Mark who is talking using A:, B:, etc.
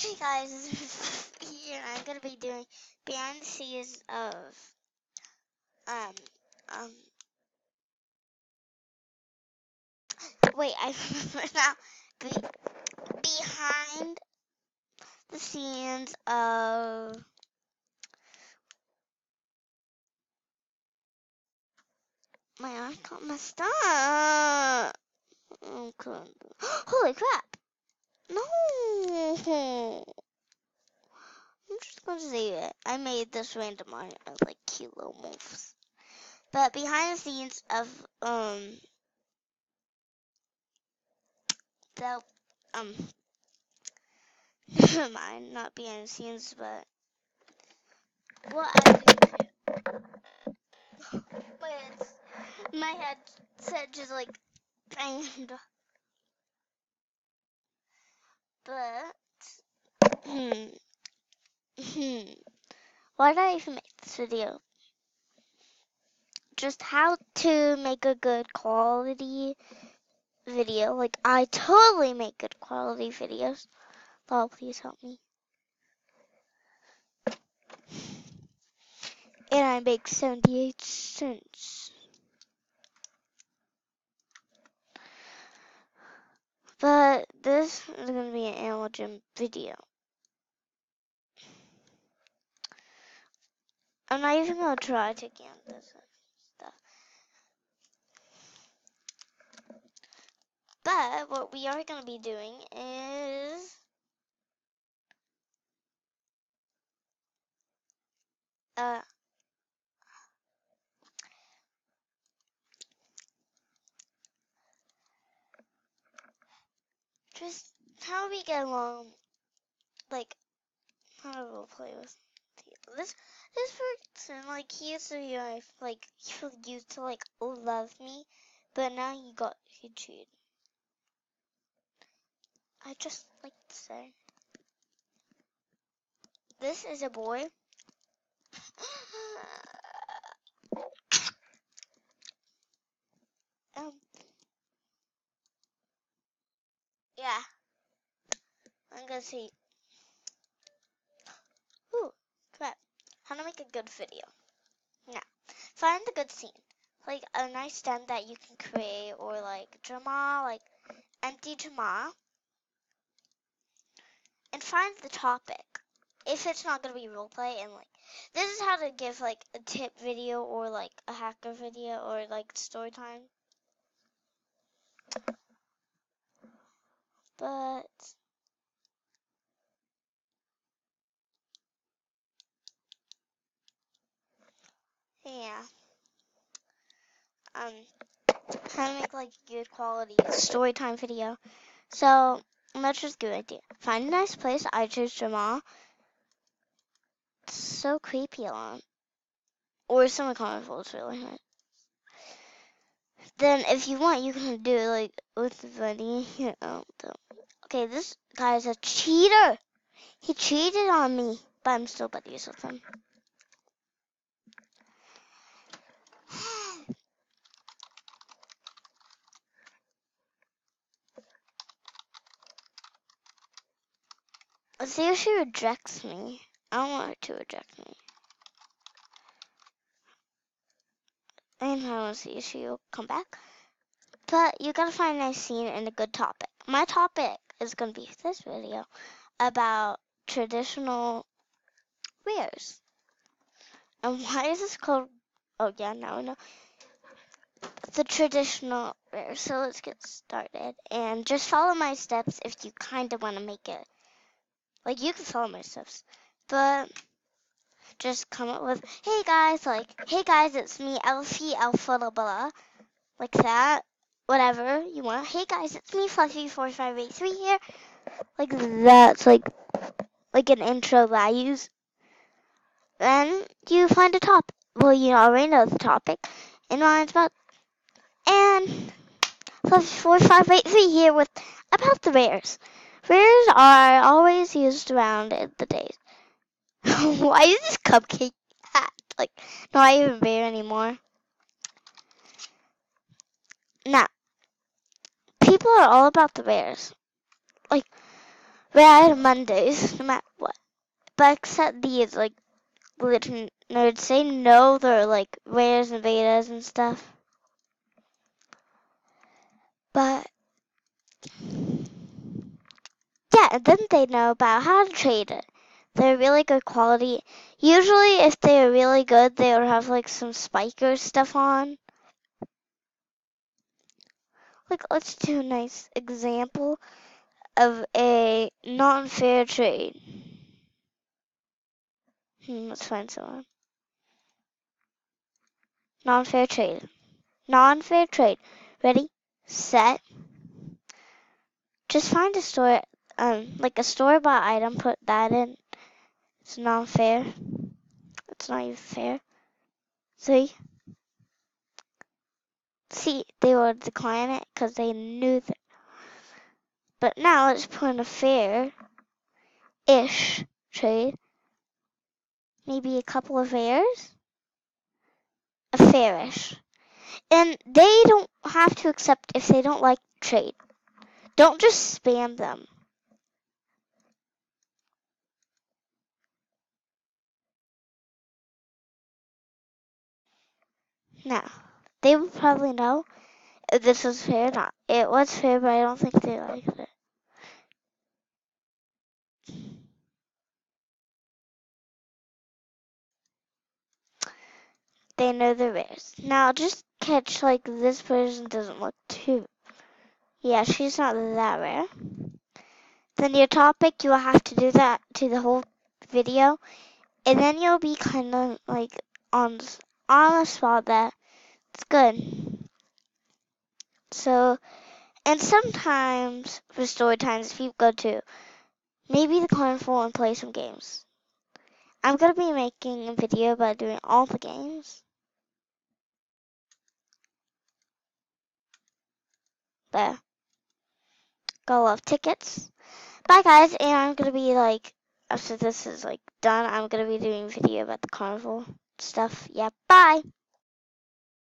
A: Hey guys, here. I'm gonna be doing behind the scenes of um um. Wait, I remember now. Be, behind the scenes of my arm got messed up. Oh. Holy crap! No. I'm just gonna say it. I made this random of like little moves. But behind the scenes of um the um never mind, not behind the scenes, but what I do but my head said just like banged but hmm why did I even make this video? Just how to make a good quality video. Like I totally make good quality videos. Oh, please help me. And I make 78 cents. But this is going to be an Animal Jam video. I'm not even going to try to get this stuff. But what we are going to be doing is uh how we get along like how do we play with this this person like he used to be my like he used to like love me but now he got he cheated. I just like to say this is a boy. Um yeah I'm gonna see Ooh, crap. How to make a good video. Now, find the good scene. Like a nice stem that you can create or like drama, like empty drama. And find the topic. If it's not gonna be roleplay and like this is how to give like a tip video or like a hacker video or like story time. But Yeah. Um, how to make like good quality story time video. So that's just a good idea. Find a nice place. I choose Jamaa. It's so creepy alone. Or someone comment it's really hard. Then if you want, you can do it like with the buddy. You know, okay, this guy's a cheater. He cheated on me, but I'm still buddies with him. Let's see if she rejects me. I don't want her to reject me. And I to see if she'll come back. But you gotta find a nice scene and a good topic. My topic is gonna be this video about traditional wares. And why is this called? Oh yeah, now I know. The traditional wares. So let's get started and just follow my steps if you kind of want to make it like you can follow my steps, but just come up with, hey guys, like, hey guys, it's me, Elfie, Alpha, blah, blah, like that, whatever you want. Hey guys, it's me, Fluffy4583 here. Like that's like, like an intro that I use. Then you find a top. Well, you already know the topic and what it's about. And Fluffy4583 here with about the rares. Rares are always used around in the days. Why is this cupcake hat like not even rare anymore? Now, people are all about the rares. Like, rare Mondays, no matter what. But except these, like, Legend nerds say no, they're like rares and betas and stuff. But yeah, and then they know about how to trade it. They're really good quality. Usually, if they're really good, they would have like some spiker stuff on. Like, let's do a nice example of a non-fair trade. Hmm, let's find someone. Non-fair trade. Non-fair trade. Ready, set. Just find a store, um, like a store-bought item. Put that in. It's non-fair. It's not even fair. See? See, they would decline it because they knew that. But now put in a fair-ish trade. Maybe a couple of fairs. A fairish. And they don't have to accept if they don't like trade. Don't just spam them. Now, they would probably know if this was fair or not. It was fair, but I don't think they liked it. They know the rares. Now, just catch, like, this person doesn't look too... Yeah, she's not that rare. Then your topic, you will have to do that to the whole video. And then you'll be kind of, like, on, on the spot that it's good. So, and sometimes for story times, if you go to maybe the carnival and play some games. I'm to be making a video about doing all the games. There. got Go love tickets. Bye guys, and I'm to be like, after this is like done, I'm to be doing a video about the carnival stuff. Yeah, bye.